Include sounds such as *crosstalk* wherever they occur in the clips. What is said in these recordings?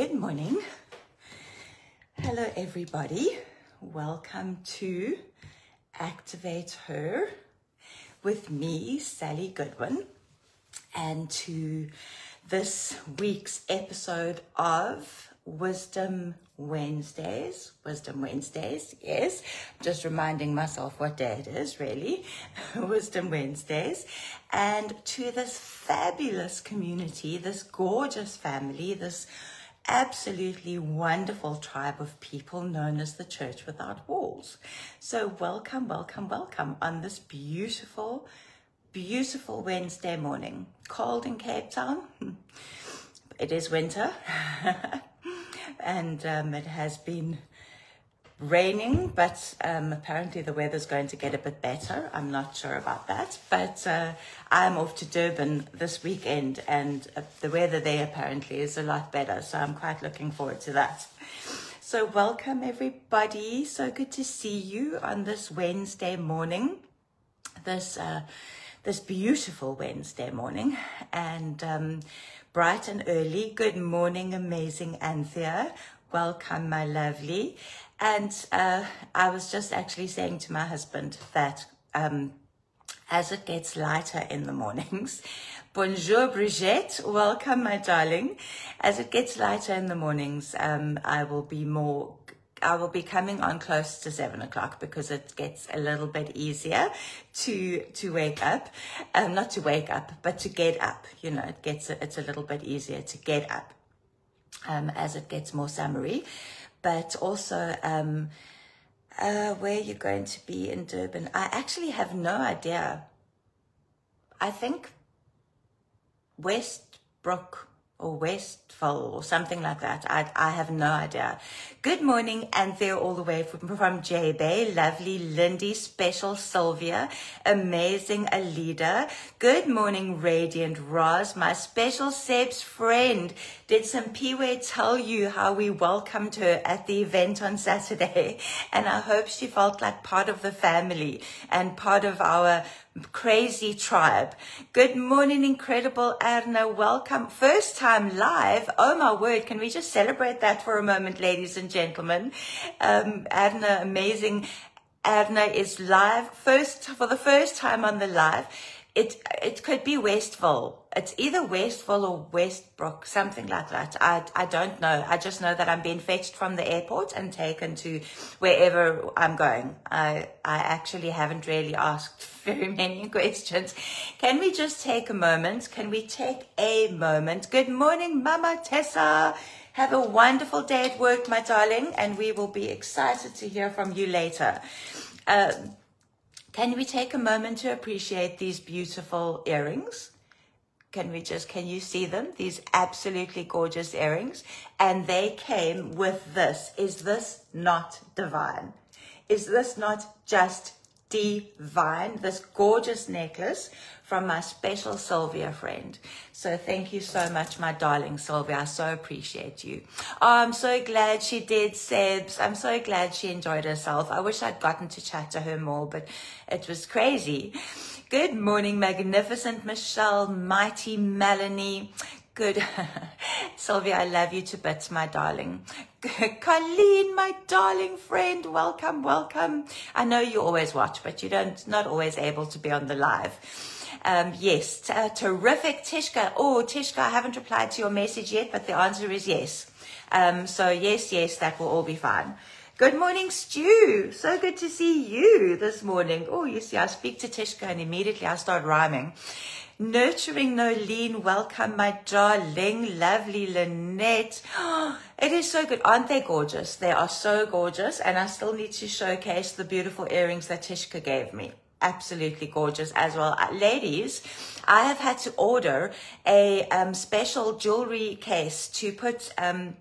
Good morning. Hello, everybody. Welcome to Activate Her with me, Sally Goodwin, and to this week's episode of Wisdom Wednesdays. Wisdom Wednesdays, yes. Just reminding myself what day it is, really. *laughs* Wisdom Wednesdays. And to this fabulous community, this gorgeous family, this absolutely wonderful tribe of people known as the Church Without Walls. So, welcome, welcome, welcome on this beautiful, beautiful Wednesday morning. Cold in Cape Town. *laughs* It is winter. *laughs* and um, it has been raining, but um, apparently the weather's going to get a bit better. I'm not sure about that, but uh, I'm off to Durban this weekend, and uh, the weather there apparently is a lot better. So I'm quite looking forward to that. So welcome everybody. So good to see you on this Wednesday morning. This uh, this beautiful Wednesday morning, and um, bright and early. Good morning, amazing Anthea. Welcome, my lovely. And uh, I was just actually saying to my husband that um, as it gets lighter in the mornings, *laughs* bonjour, Brigitte. Welcome, my darling. As it gets lighter in the mornings, um, I will be more I will be coming on close to seven o'clock because it gets a little bit easier to to wake up, um, not to wake up, but to get up. You know, it gets it's a little bit easier to get up um, as it gets more summery, but also. Um, uh, where you're going to be in Durban, I actually have no idea. I think Westbrook or Westfall or something like that. I, I have no idea. Good morning, and they're all the way from, from J Bay. Lovely Lindy, special Sylvia, amazing Alida. Good morning, Radiant Roz, my special Seb's friend. Did Simphiwe tell you how we welcomed her at the event on Saturday? *laughs* And I hope she felt like part of the family and part of our crazy tribe. Good morning, incredible Erna. Welcome. First time live. Oh my word. Can we just celebrate that for a moment, ladies and gentlemen? Um, Erna, amazing. Erna is live first for the first time on the live. It it could be Westville. It's either Westville or Westbrook, something like that. I I don't know. I just know that I'm being fetched from the airport and taken to wherever I'm going. I I actually haven't really asked *laughs* very many questions. Can we just take a moment? Can we take a moment? Good morning, Mama Tessa. Have a wonderful day at work, my darling, and we will be excited to hear from you later. Um, can we take a moment to appreciate these beautiful earrings? Can we just, can you see them? These absolutely gorgeous earrings. And they came with this. Is this not divine? Is this not just divine? This gorgeous necklace from my special Sylvia friend. So thank you so much, my darling Sylvia. I so appreciate you. Oh, I'm so glad she did, Sebs. I'm so glad she enjoyed herself. I wish I'd gotten to chat to her more, but it was crazy. Good morning, magnificent Michelle, mighty Melanie. Good. *laughs* Sylvia, I love you to bits, my darling. Colleen, my darling friend, welcome, welcome. I know you always watch, but you don't, not always able to be on the live. Um, yes, uh, terrific, Tishka. Oh, Tishka, I haven't replied to your message yet, but the answer is yes. Um, so yes, yes, that will all be fine. Good morning, Stu. So good to see you this morning. Oh, you see, I speak to Tishka and immediately I start rhyming. Nurturing Nolene, welcome, my darling, lovely Lynette. *gasps* It is so good. Aren't they gorgeous? They are so gorgeous. And I still need to showcase the beautiful earrings that Tishka gave me absolutely gorgeous as well. Uh, ladies, I have had to order a um, special jewelry case to put um,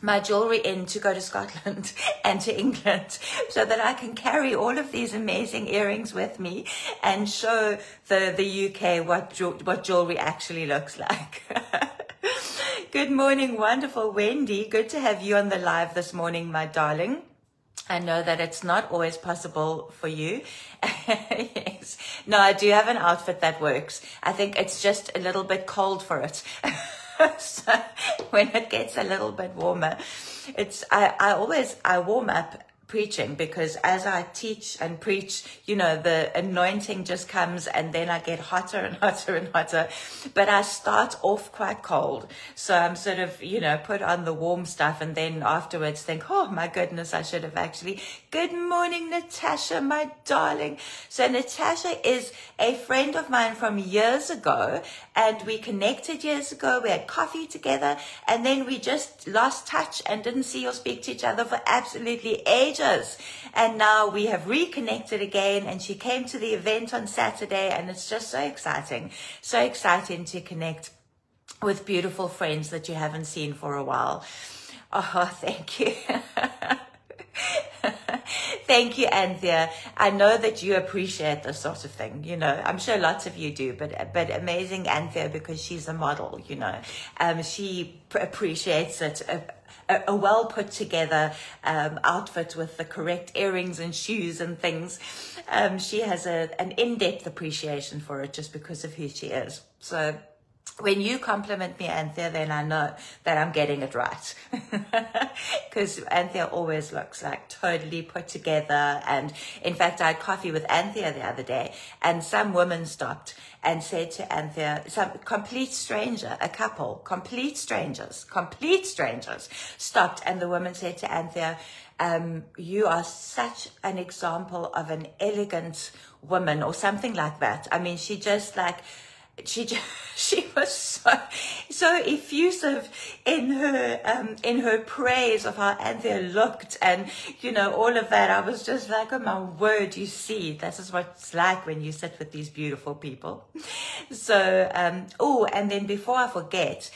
my jewelry in to go to Scotland *laughs* and to England *laughs* so that I can carry all of these amazing earrings with me and show the, the UK what, what jewelry actually looks *laughs* like. Good morning, wonderful Wendy. Good to have you on the live this morning, my darling. I know that it's not always possible for you. *laughs* yes. No, I do have an outfit that works. I think it's just a little bit cold for it. *laughs* so when it gets a little bit warmer, it's I, I always I warm up preaching because as I teach and preach, you know, the anointing just comes and then I get hotter and *laughs* hotter and hotter. But I start off quite cold. So I'm sort of, you know, put on the warm stuff and then afterwards think, oh my goodness, I should have actually. Good morning, Natasha, my darling. So Natasha is a friend of mine from years ago and we connected years ago. We had coffee together and then we just lost touch and didn't see or speak to each other for absolutely ages ages. And now we have reconnected again and she came to the event on Saturday and it's just so exciting. So exciting to connect with beautiful friends that you haven't seen for a while. Oh, *laughs* thank you. *laughs* Thank you, Anthea. I know that you appreciate this sort of thing. You know, I'm sure lots of you do, but but amazing Anthea because she's a model. You know, um, she appreciates it. Uh, a, a well put together um, outfit with the correct earrings and shoes and things. Um, she has a, an in depth appreciation for it just because of who she is. So when you compliment me, Anthea, then I know that I'm getting it right. *laughs* Because Anthea always looks like totally put together. And in fact, I had coffee with Anthea the other day, and some woman stopped and said to Anthea, some complete stranger, a couple, complete strangers, complete strangers, stopped, and the woman said to Anthea, um, you are such an example of an elegant woman or something like that. I mean, she just like, she just, *laughs* she was so so effusive in her um, in her praise of how Anthea looked and you know all of that. I was just like, oh my word, you see, this is what it's like when you sit with these beautiful people. *laughs* So um, oh, and then before I forget.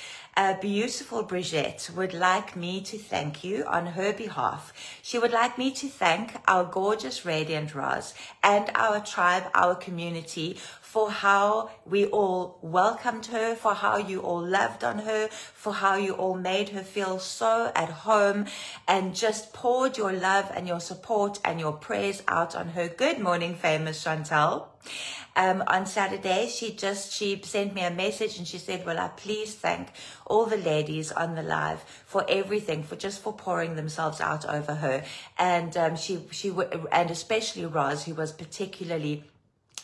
Beautiful Brigitte would like me to thank you on her behalf. She would like me to thank our gorgeous Radiant Roz and our tribe, our community for how we all welcomed her, for how you all loved on her, for how you all made her feel so at home and just poured your love and your support and your prayers out on her. Good morning, famous Chantal. Um, on Saturday, she just, she sent me a message and she said, well, I please thank all the ladies on the live for everything, for just for pouring themselves out over her. And, um, she, she, and especially Roz, who was particularly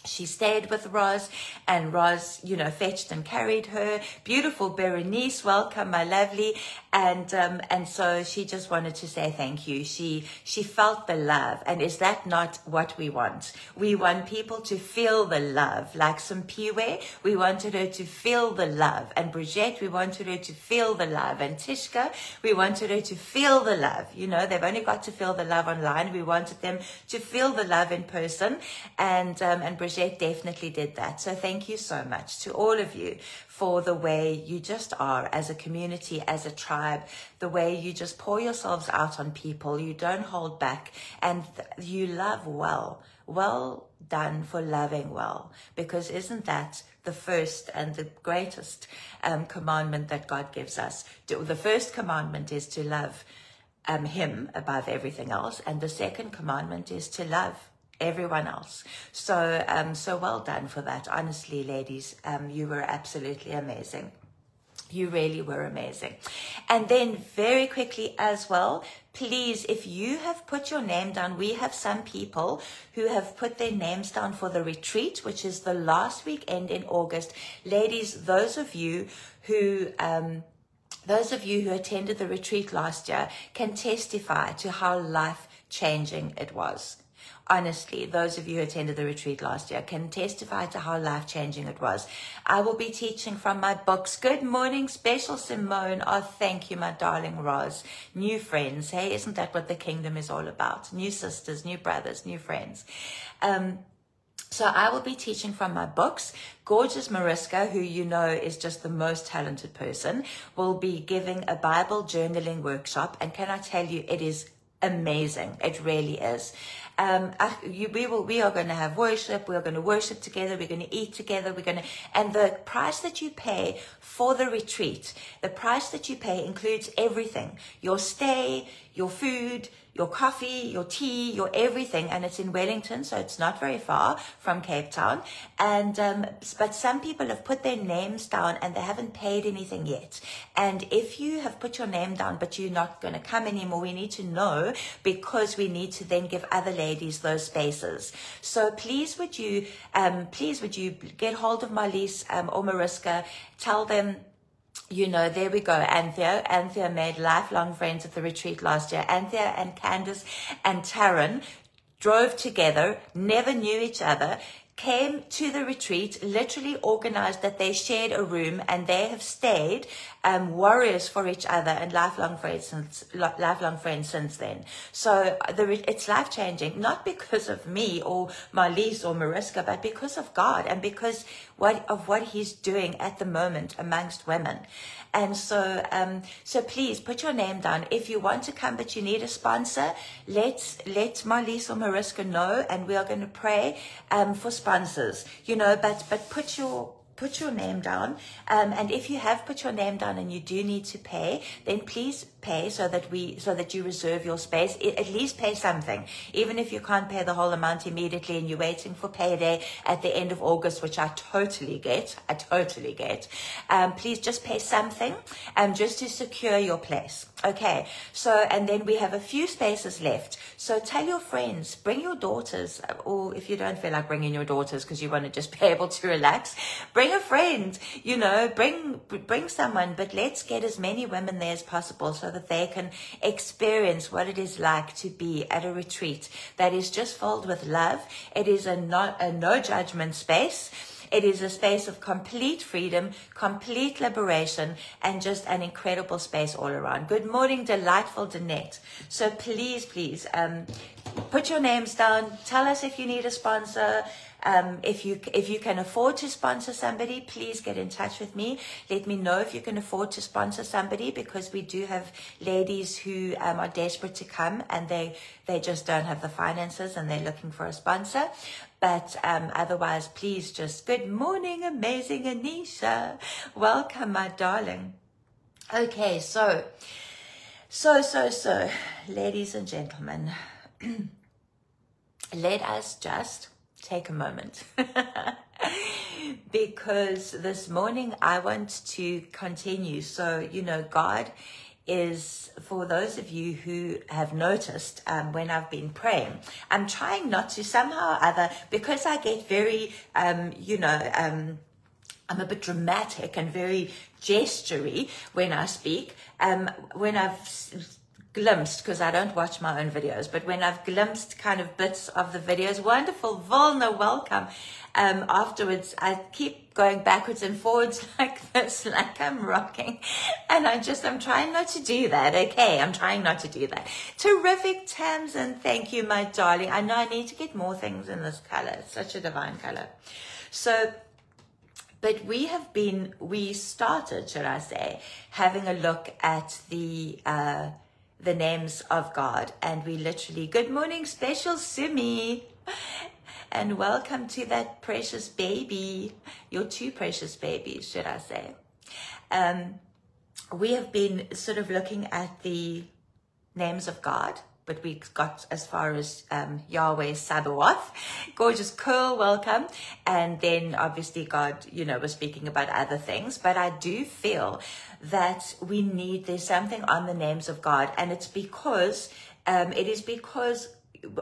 she stayed with Roz and Roz, you know, fetched and carried her. Beautiful Berenice, welcome, my lovely. And, um, and so she just wanted to say thank you. She, she felt the love. And is that not what we want? We want people to feel the love. Like Simphiwe, we wanted her to feel the love. And Brigitte, we wanted her to feel the love. And Tishka, we wanted her to feel the love. You know, they've only got to feel the love online. We wanted them to feel the love in person. And, um, and Brigitte definitely did that. So thank you so much to all of you for the way you just are as a community, as a tribe, the way you just pour yourselves out on people. You don't hold back and you love well. Well done for loving well, because isn't that the first and the greatest um, commandment that God gives us? The first commandment is to love um, Him above everything else, and the second commandment is to love everyone else. So, um, so well done for that. Honestly, ladies, um, you were absolutely amazing. You really were amazing. And then very quickly as well, please, if you have put your name down, we have some people who have put their names down for the retreat, which is the last weekend in August. Ladies, those of you who, um, those of you who attended the retreat last year can testify to how life changing it was honestly, those of you who attended the retreat last year can testify to how life changing it was. I will be teaching from my books. Good morning, special Simone. Oh, thank you, my darling Roz. New friends. Hey, isn't that what the kingdom is all about? New sisters, new brothers, new friends. Um, so I will be teaching from my books. Gorgeous Mariska, who you know is just the most talented person, will be giving a Bible journaling workshop. And can I tell you, it is amazing. It really is um, you, we will, we are going to have worship. We are going to worship together. We're going to eat together. We're going to, and the price that you pay for the retreat, the price that you pay includes everything: your stay, your food, your coffee, your tea, your everything, and it's in Wellington, so it's not very far from Cape Town. And um, but some people have put their names down and they haven't paid anything yet. And if you have put your name down but you're not going to come anymore, we need to know because we need to then give other ladies those spaces. So please, would you, um, please would you get hold of Marlies um, or Mariska, tell them you know, there we go. Anthea. Anthea made lifelong friends at the retreat last year. Anthea and Candace and Taryn drove together, never knew each other, came to the retreat, literally organized that they shared a room and they have stayed um, warriors for each other and lifelong friends since lifelong friends since then. So the, it's life changing, not because of me or Marlies or Mariska, but because of God and because what of what He's doing at the moment amongst women. And so, um, so please put your name down. If you want to come, but you need a sponsor, Let's let Marlies or Mariska know, and we are going to pray um, for sponsors. You know, but but put your put your name down. Um, and if you have put your name down and you do need to pay, then please pay so that we so that you reserve your space. At least pay something. Even if you can't pay the whole amount immediately and you're waiting for payday at the end of august which i totally get i totally get um, please just pay something um, just to secure your place. Okay so and then we have a few spaces left. So tell your friends bring your daughters or if you don't feel like bringing your daughters because you want to just *laughs* be able to relax bring a friend you know bring bring someone but let's get as many women there as possible so that they can experience what it is like to be at a retreat that is just filled with love. It is a, not, a no judgment space. It is a space of complete freedom, complete liberation, and just an incredible space all around. Good morning, delightful Danette. So please, please, um, put your names down. Tell us if you need a sponsor. Um, if you if you can afford to sponsor somebody, please get in touch with me. Let me know if you can afford to sponsor somebody because we do have ladies who um, are desperate to come and they they just don't have the finances and they're looking for a sponsor. But um, otherwise, please just good morning, amazing Anisha. Welcome, my darling. Okay, so so so so, ladies and gentlemen, *clears throat* let us just take a moment. *laughs* because this morning I want to continue. So, you know, God is for those of you who have noticed um, when I've been praying, I'm trying not to somehow or other, because I get very, um, you know, um, I'm a bit dramatic and very gestury when I speak. Um, when I've glimpsed, because I don't watch my own videos, but when I've glimpsed kind of bits of the videos, wonderful, Volna, welcome. Um, afterwards, I keep going backwards and forwards *laughs* like this, like I'm rocking. And I just, I'm trying not to do that. Okay, I'm trying not to do that. Terrific, Tamsin. Thank you, my darling. I know I need to get more things in this color. It's such a divine color. So, but we have been, we started, should I say, having a look at the, uh, the names of God. And we literally, good morning, special Sumi. *laughs* And welcome to that precious baby, your two precious babies, should I say. Um, we have been sort of looking at the names of God but we got as far as um, Yahweh Sabaoth. Gorgeous, cool, welcome. And then obviously God, you know, was speaking about other things. But I do feel that we need, there's something on the names of God. And it's because, um, it is because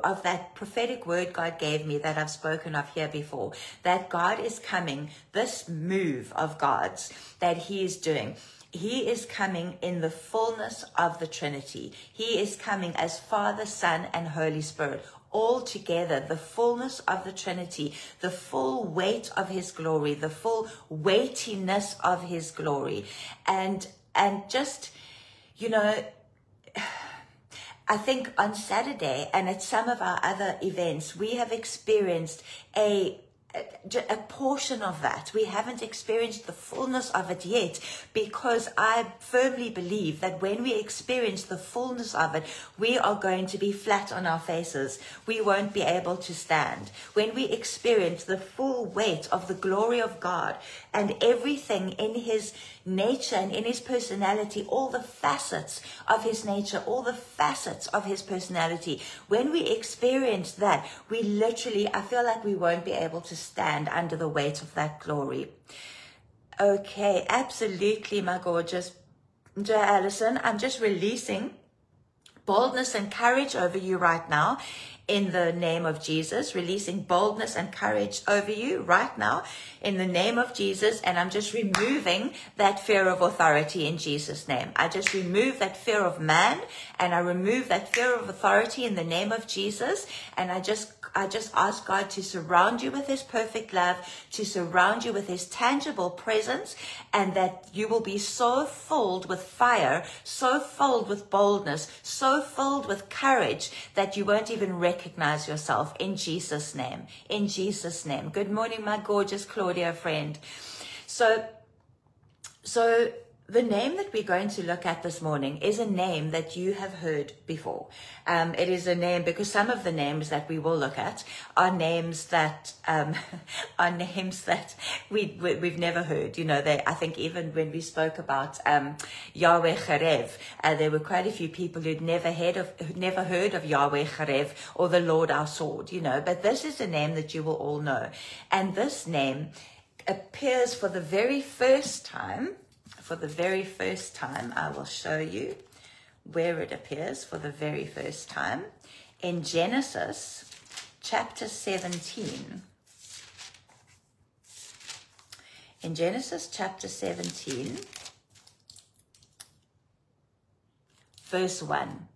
of that prophetic word God gave me that I've spoken of here before, that God is coming, this move of God's that He is doing he is coming in the fullness of the Trinity. He is coming as Father, Son, and Holy Spirit, all together, the fullness of the Trinity, the full weight of his glory, the full weightiness of his glory. And, and just, you know, *sighs* I think on Saturday and at some of our other events, we have experienced a a portion of that. We haven't experienced the fullness of it yet because I firmly believe that when we experience the fullness of it, we are going to be flat on our faces. We won't be able to stand. When we experience the full weight of the glory of God and everything in His nature and in his personality, all the facets of his nature, all the facets of his personality. When we experience that, we literally, I feel like we won't be able to stand under the weight of that glory. Okay, absolutely, my gorgeous Joe Allison. I'm just releasing boldness and courage over you right now in the name of Jesus, releasing boldness and courage over you right now in the name of Jesus. And I'm just removing that fear of authority in Jesus' name. I just remove that fear of man and I remove that fear of authority in the name of Jesus. And I just I just ask God to surround you with his perfect love, to surround you with his tangible presence, and that you will be so filled with fire, so filled with boldness, so filled with courage that you won't even recognize yourself in Jesus' name. In Jesus' name. Good morning, my gorgeous Claudia friend. So, so the name that we're going to look at this morning is a name that you have heard before. Um, it is a name because some of the names that we will look at are names that um, *laughs* are names that we, we have never heard. You know, they, I think even when we spoke about um, Yahweh Chereb, uh, there were quite a few people who'd never heard of never heard of Yahweh Chereb or the Lord our sword. You know, but this is a name that you will all know, and this name appears for the very first time for the very first time, I will show you where it appears for the very first time in Genesis chapter 17. In Genesis chapter 17, verse 1.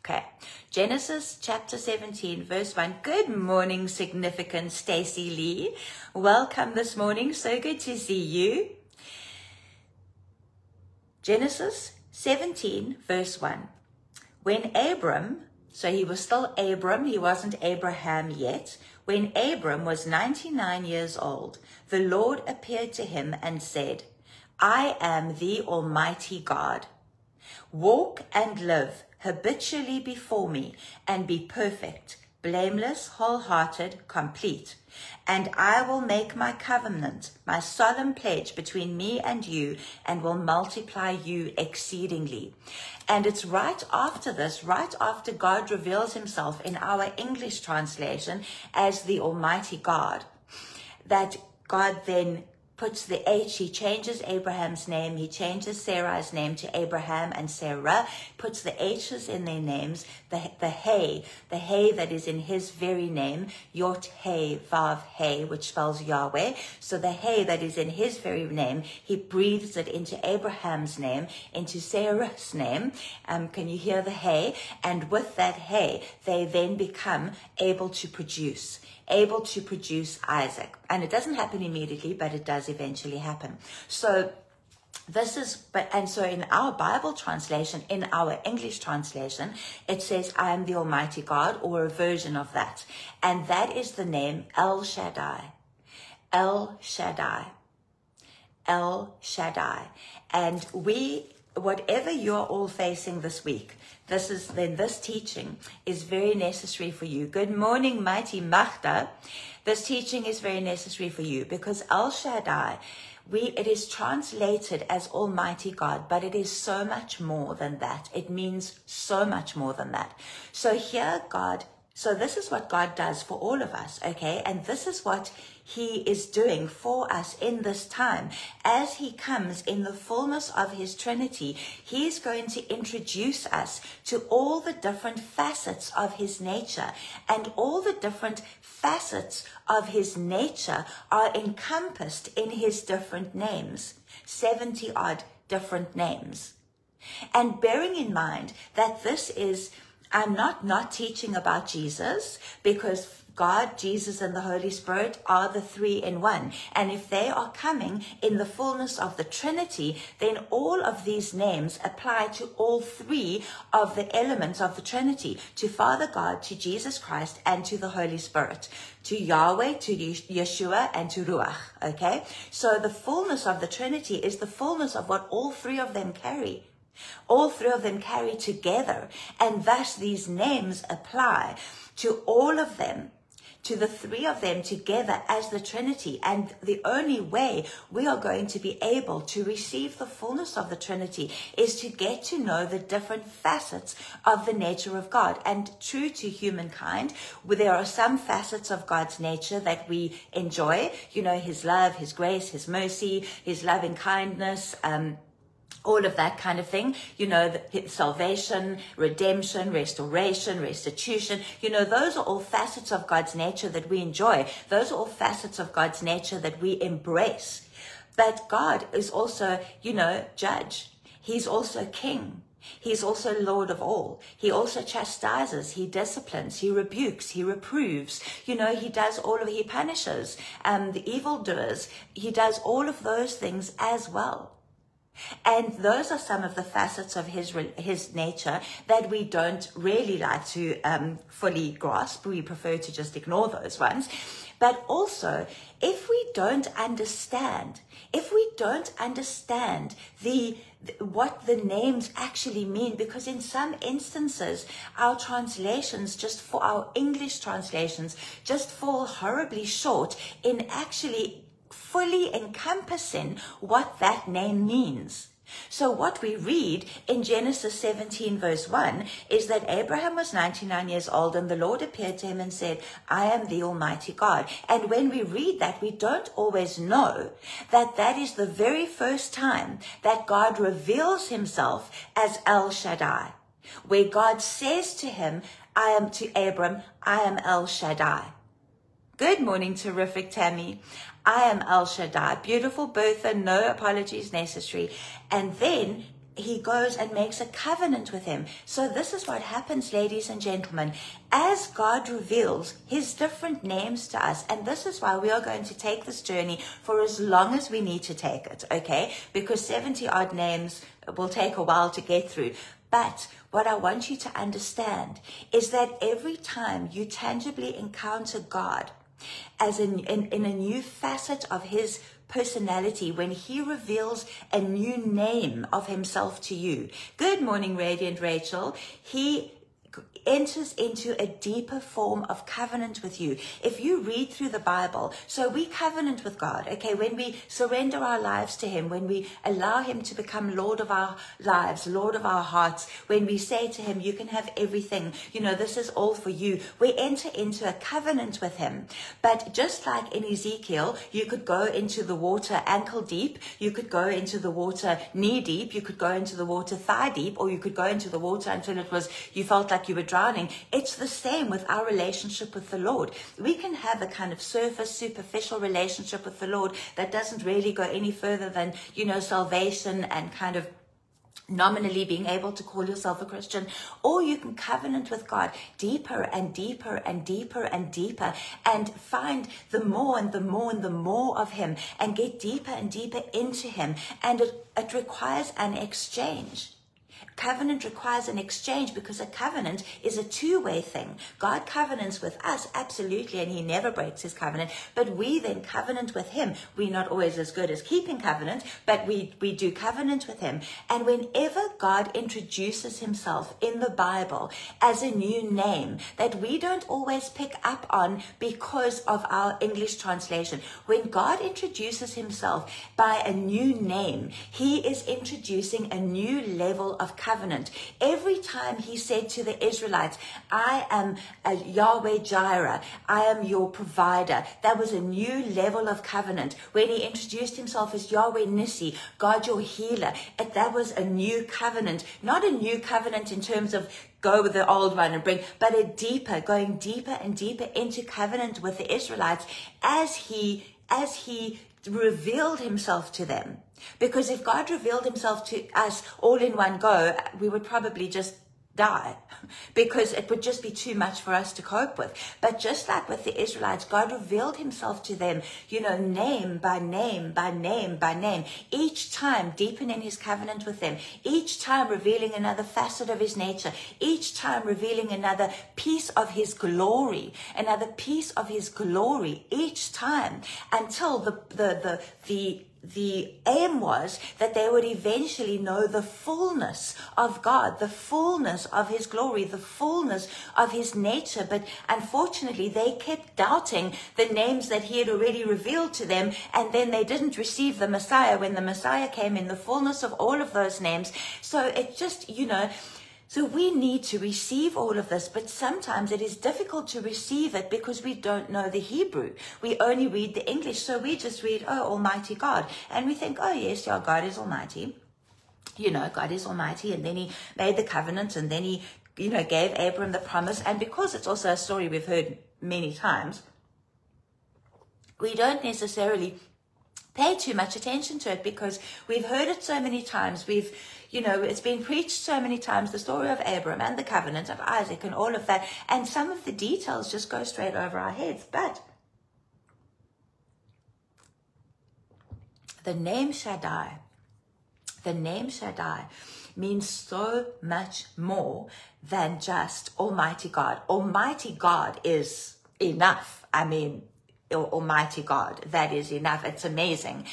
Okay. Genesis chapter 17, verse 1. Good morning, significant Stacy Lee. Welcome this morning. So good to see you. Genesis 17, verse 1. When Abram, so he was still Abram, he wasn't Abraham yet. When Abram was 99 years old, the Lord appeared to him and said, I am the Almighty God. Walk and live habitually before me and be perfect, blameless, wholehearted, complete and I will make my covenant, my solemn pledge between me and you, and will multiply you exceedingly. And it's right after this, right after God reveals himself in our English translation as the Almighty God, that God then puts the H, he changes Abraham's name, he changes Sarah's name to Abraham and Sarah, puts the H's in their names, the, the Hey, the Hey that is in his very name, Yod Hey, Vav Hey, which spells Yahweh. So the Hey that is in his very name, he breathes it into Abraham's name, into Sarah's name. Um, can you hear the Hey? And with that Hey, they then become able to produce able to produce Isaac. And it doesn't happen immediately, but it does eventually happen. So this is but and so in our bible translation in our english translation it says i am the almighty god or a version of that and that is the name el shaddai el shaddai el shaddai and we whatever you're all facing this week this is then this teaching is very necessary for you. Good morning, mighty Magda. This teaching is very necessary for you because El Shaddai, we it is translated as Almighty God, but it is so much more than that. It means so much more than that. So here God so this is what God does for all of us, okay? And this is what he is doing for us in this time. As he comes in the fullness of his Trinity, he is going to introduce us to all the different facets of his nature and all the different facets of his nature are encompassed in his different names. 70 odd different names. And bearing in mind that this is I'm not not teaching about Jesus because God, Jesus, and the Holy Spirit are the three in one. And if they are coming in the fullness of the Trinity, then all of these names apply to all three of the elements of the Trinity to Father God, to Jesus Christ, and to the Holy Spirit, to Yahweh, to Yeshua, and to Ruach. Okay? So the fullness of the Trinity is the fullness of what all three of them carry. All three of them carry together, and thus these names apply to all of them to the three of them together as the Trinity. And the only way we are going to be able to receive the fullness of the Trinity is to get to know the different facets of the nature of God. And true to humankind, there are some facets of God's nature that we enjoy, you know, his love, his grace, his mercy, his loving kindness, um, all of that kind of thing, you know, salvation, redemption, restoration, restitution, you know, those are all facets of God's nature that we enjoy. Those are all facets of God's nature that we embrace. But God is also, you know, judge. He's also king. He's also Lord of all. He also chastises, he disciplines, he rebukes, he reproves. You know, he does all of, he punishes um, the evildoers. He does all of those things as well. And those are some of the facets of his his nature that we don't really like to um, fully grasp. We prefer to just ignore those ones. But also, if we don't understand, if we don't understand the what the names actually mean, because in some instances, our translations, just for our English translations, just fall horribly short in actually fully encompassing what that name means. So what we read in Genesis 17 verse 1 is that Abraham was 99 years old and the Lord appeared to him and said, I am the Almighty God. And when we read that, we don't always know that that is the very first time that God reveals himself as El Shaddai, where God says to him, I am to Abram, I am El Shaddai. Good morning, terrific Tammy. I am El Shaddai. Beautiful Bertha, no apologies necessary. And then he goes and makes a covenant with him. So this is what happens, ladies and gentlemen, as God reveals his different names to us. And this is why we are going to take this journey for as long as we need to take it. Okay. Because 70 odd names will take a while to get through. But what I want you to understand is that every time you tangibly encounter God, as in, in, in a new facet of his personality when he reveals a new name of himself to you. Good morning, Radiant Rachel. He enters into a deeper form of covenant with you. If you read through the Bible, so we covenant with God, okay, when we surrender our lives to Him, when we allow Him to become Lord of our lives, Lord of our hearts, when we say to Him, You can have everything, you know, this is all for you, we enter into a covenant with Him. But just like in Ezekiel, you could go into the water ankle deep, you could go into the water knee deep, you could go into the water thigh deep, or you could go into the water until it was, you felt like you were drowning. It's the same with our relationship with the Lord. We can have a kind of surface, superficial relationship with the Lord that doesn't really go any further than, you know, salvation and kind of nominally being able to call yourself a Christian, or you can covenant with God deeper and deeper and deeper and deeper and find the more and the more and the more of Him and get deeper and deeper into Him. And it, it requires an exchange. Covenant requires an exchange because a covenant is a two-way thing. God covenants with us, absolutely, and he never breaks his covenant, but we then covenant with him. We're not always as good as keeping covenant, but we, we do covenant with him. And whenever God introduces himself in the Bible as a new name that we don't always pick up on because of our English translation, when God introduces himself by a new name, he is introducing a new level of covenant. Every time he said to the Israelites, I am a Yahweh Jireh, I am your provider, that was a new level of covenant. When he introduced himself as Yahweh Nissi, God your healer, that was a new covenant. Not a new covenant in terms of go with the old one and bring, but a deeper, going deeper and deeper into covenant with the Israelites as he, as he revealed himself to them. Because if God revealed himself to us all in one go, we would probably just die. *laughs* Because it would just be too much for us to cope with. But just like with the Israelites, God revealed himself to them, you know, name by name by name by name, each time deepening his covenant with them, each time revealing another facet of his nature, each time revealing another piece of his glory, another piece of his glory each time. Until the, the, the, the the aim was that they would eventually know the fullness of God, the fullness of His glory, the fullness of His nature. But unfortunately, they kept doubting the names that He had already revealed to them, and then they didn't receive the Messiah when the Messiah came in the fullness of all of those names. So it just, you know, so we need to receive all of this, but sometimes it is difficult to receive it because we don't know the Hebrew. We only read the English. So we just read, oh, Almighty God. And we think, oh, yes, yeah, God is Almighty. You know, God is Almighty. And then He made the covenant and then He, you know, gave Abram the promise. And because it's also a story we've heard many times, we don't necessarily pay too much attention to it because we've heard it so many times. We've, you know, it's been preached so many times, the story of Abram and the covenant of Isaac and all of that. And some of the details just go straight over our heads. But the name Shaddai, the name Shaddai means so much more than just Almighty God. Almighty God is enough. I mean, Almighty God, that is enough. It's amazing.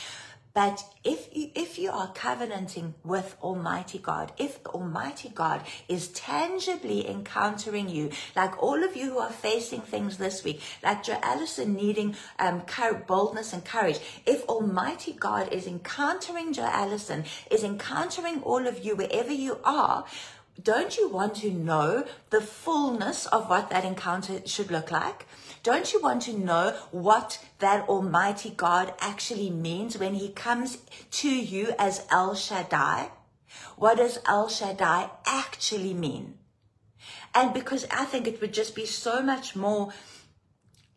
But if you, if you are covenanting with Almighty God, if Almighty God is tangibly encountering you, like all of you who are facing things this week, like Joe Allison needing um, boldness and courage, if Almighty God is encountering Joe Allison, is encountering all of you wherever you are, don't you want to know the fullness of what that encounter should look like? Don't you want to know what that Almighty God actually means when He comes to you as El Shaddai? What does El Shaddai actually mean? And because I think it would just be so much more,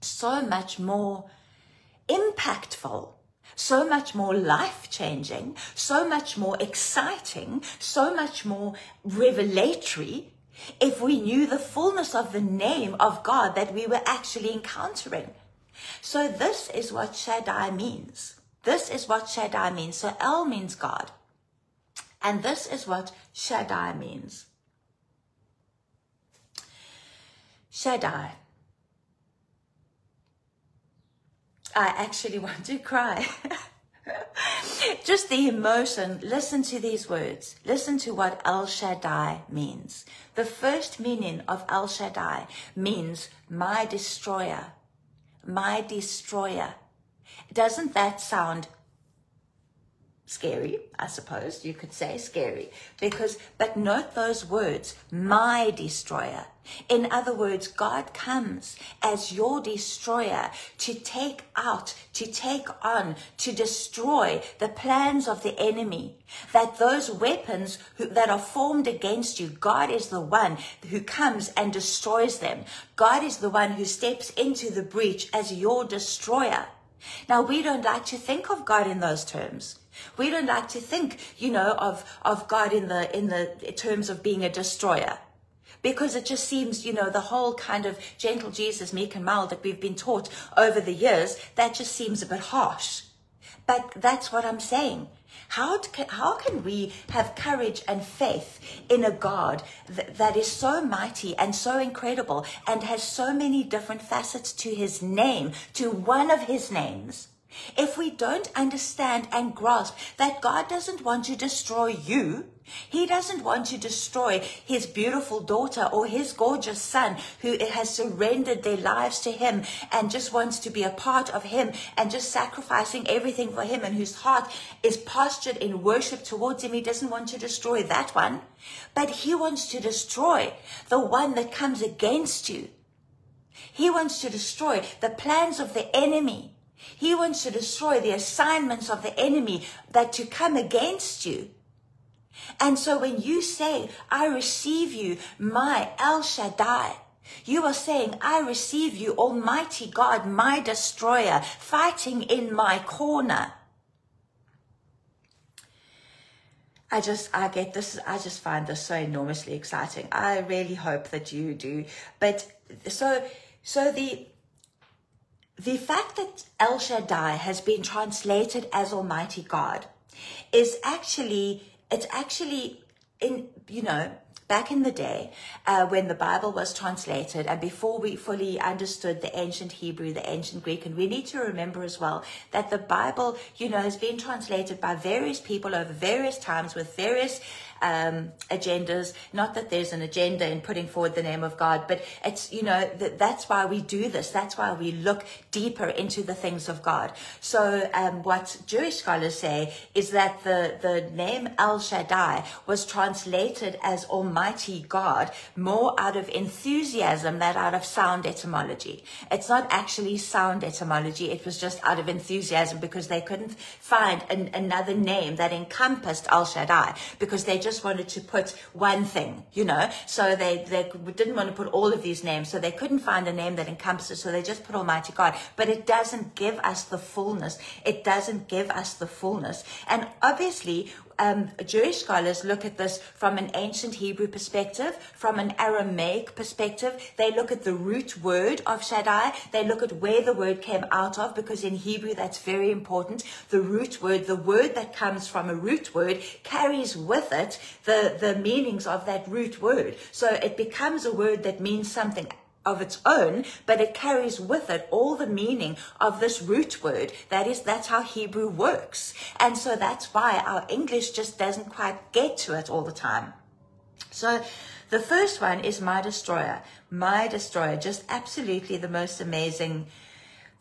so much more impactful so much more life changing, so much more exciting, so much more revelatory if we knew the fullness of the name of God that we were actually encountering. So this is what Shaddai means. This is what Shaddai means. So El means God. And this is what Shaddai means. Shaddai. I actually *laughs* want to cry. *laughs* *laughs* Just the emotion. Listen to these words. Listen to what El Shaddai means. The first meaning of El Shaddai means my destroyer. My destroyer. Doesn't that sound scary, I suppose you could say scary because, but note those words, my destroyer. In other words, God comes as your destroyer to take out, to take on, to destroy the plans of the enemy. That those weapons who, that are formed against you, God is the one who comes and destroys them. God is the one who steps into the breach as your destroyer. Now, we don't like to think of God in those terms. We don't like to think, you know, of, of God in the, in the terms of being a destroyer. Because it just seems, you know, the whole kind of gentle Jesus, meek and mild that we've been taught over the years, that just seems a bit harsh. But that's what I'm saying. How can, how can we have courage and faith in a God that is so mighty and so incredible and has so many different facets to his name, to one of his names? If we don't understand and grasp that God doesn't want to destroy you, He doesn't want to destroy His beautiful daughter or His gorgeous son who has surrendered their lives to Him and just wants to be a part of Him and just sacrificing everything for Him and whose heart is postured in worship towards Him. He doesn't want to destroy that one, but He wants to destroy the one that comes against you. He wants to destroy the plans of the enemy. He wants to destroy the assignments of the enemy that to come against you. And so when you say, I receive you, my El Shaddai, you are saying, I receive you, Almighty God, my destroyer, fighting in my corner. I just, I get this, I just find this so enormously exciting. I really hope that you do. But so, so the, the fact that El Shaddai has been translated as Almighty God is actually, it's actually in, you know, back in the day uh, when the Bible was translated and before we fully understood the ancient Hebrew, the ancient Greek, and we need to remember as well that the Bible, you know, has been translated by various people over various times with various um, agendas. Not that there's an agenda in putting forward the name of God, but it's, you know, th- that's why we do this. That's why we look deeper into the things of God. So um, what Jewish scholars say is that the, the name El Shaddai was translated as Almighty God more out of enthusiasm than out of sound etymology. It's not actually sound etymology. It was just out of enthusiasm because they couldn't find an, another name that encompassed El Shaddai because they just just wanted to put one thing, you know. So they, they didn't want to put all of these names. So they couldn't find a name that encompasses. So they just put Almighty God. But it doesn't give us the fullness. It doesn't give us the fullness. And obviously, um, Jewish scholars look at this from an ancient Hebrew perspective, from an Aramaic perspective. They look at the root word of Shaddai. They look at where the word came out of, because in Hebrew that's very important. The root word, the word that comes from a root word, carries with it the, the meanings of that root word. So it becomes a word that means something of its own, but it carries with it all the meaning of this root word. That is, that's how Hebrew works. And so that's why our English just doesn't quite get to it all the time. So the first one is my destroyer. My destroyer, just absolutely the most amazing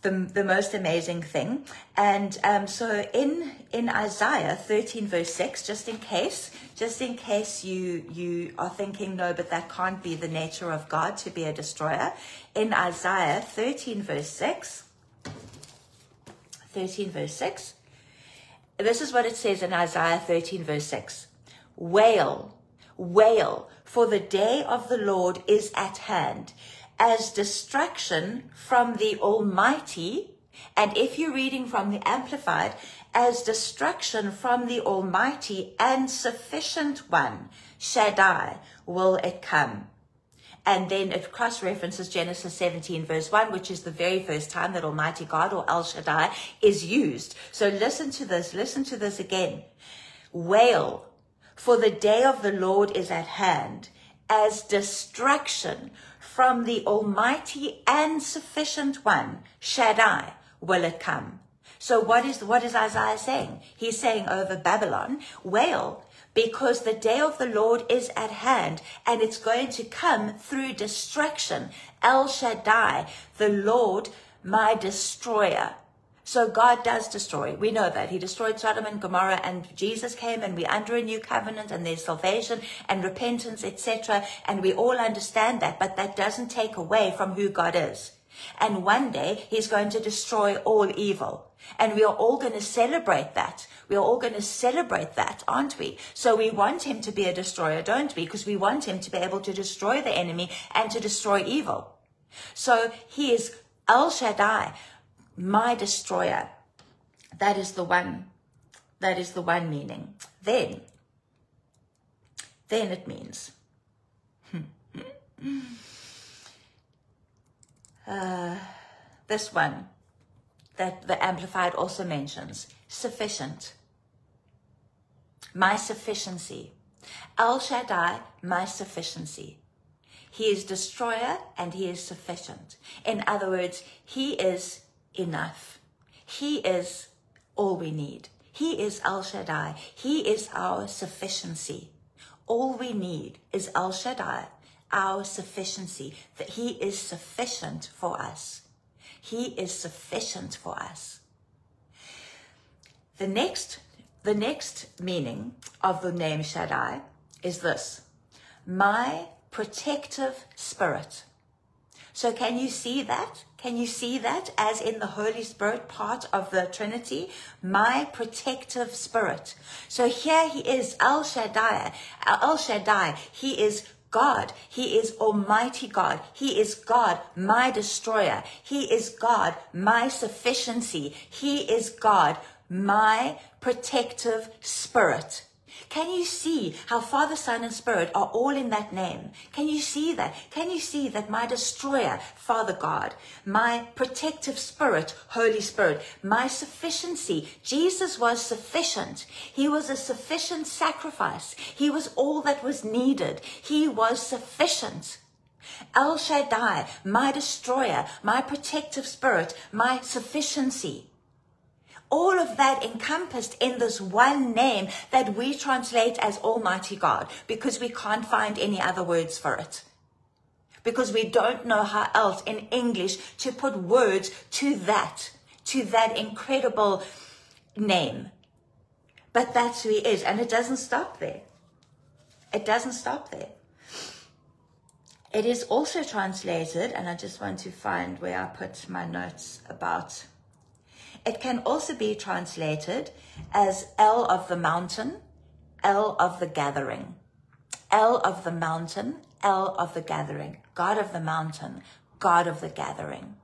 the, the most amazing thing. And um, so in in Isaiah 13 verse 6, just in case, just in case you you are thinking, no, but that can't be the nature of God to be a destroyer. In Isaiah 13 verse 6, 13 verse 6, this is what it says in Isaiah 13 verse 6. Wail, wail, for the day of the Lord is at hand as distraction from the Almighty. And if you're reading from the Amplified, as destruction from the Almighty and sufficient one, Shaddai, will it come. And then it cross references Genesis 17, verse 1, which is the very first time that Almighty God or El Shaddai is used. So listen to this, listen to this again. Wail, for the day of the Lord is at hand, as destruction from the Almighty and sufficient one, Shaddai, will it come. So what is, what is Isaiah saying? He's saying over Babylon, wail, because the day of the Lord is at hand and it's going to come through destruction. El Shaddai, the Lord, my destroyer. So God does destroy. We know that. He destroyed Sodom and Gomorrah and Jesus came and we're under a new covenant and there's salvation and repentance, etc. And we all understand that, but that doesn't take away from who God is. And one day he's going to destroy all evil. And we are all going to celebrate that. We are all going to celebrate that, aren't we? So we want him to be a destroyer, don't we? Because we want him to be able to destroy the enemy and to destroy evil. So he is El Shaddai, my destroyer. That is the one, that is the one meaning. Then, then it means, *laughs* uh, this one that the Amplified also mentions, sufficient. My sufficiency. El Shaddai, my sufficiency. He is destroyer and he is sufficient. In other words, he is enough. He is all we need. He is El Shaddai. He is our sufficiency. All we need is El Shaddai, our sufficiency, that He is sufficient for us. He is sufficient for us. The next, the next meaning of the name Shaddai is this. My protective spirit. So can you see that? Can you see that as in the Holy Spirit part of the Trinity? My protective spirit. So here he is, El Shaddai. El Shaddai. He is God. He is Almighty God. He is God, my destroyer. He is God, my sufficiency. He is God, my protective spirit. Can you see how Father, Son, and Spirit are all in that name? Can you see that? Can you see that my destroyer, Father God, my protective spirit, Holy Spirit, my sufficiency, Jesus was sufficient. He was a sufficient sacrifice. He was all that was needed. He was sufficient. El Shaddai, my destroyer, my protective spirit, my sufficiency all of that encompassed in this one name that we translate as Almighty God because we can't find any other words for it. Because we don't know how else in English to put words to that, to that incredible name. But that's who he is. And it doesn't stop there. It doesn't stop there. It is also translated, and I just want to find where I put my notes about it can also be translated as El of the mountain, El of the gathering. El of the mountain, El of the gathering. God of the mountain, God of the gathering.